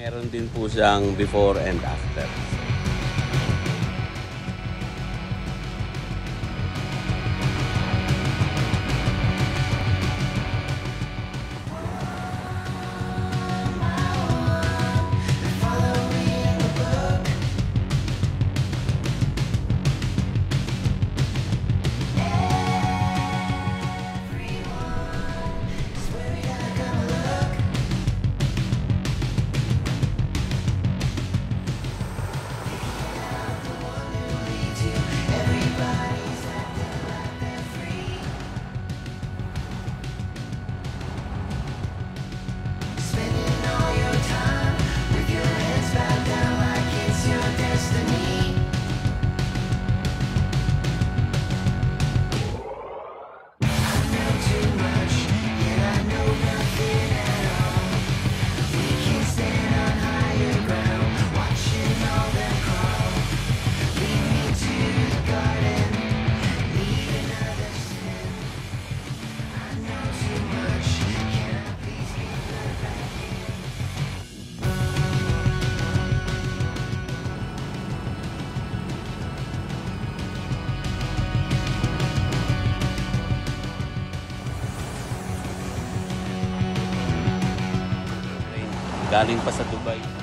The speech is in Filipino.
Meron din po siyang before and after. Galing pa sa Dubai.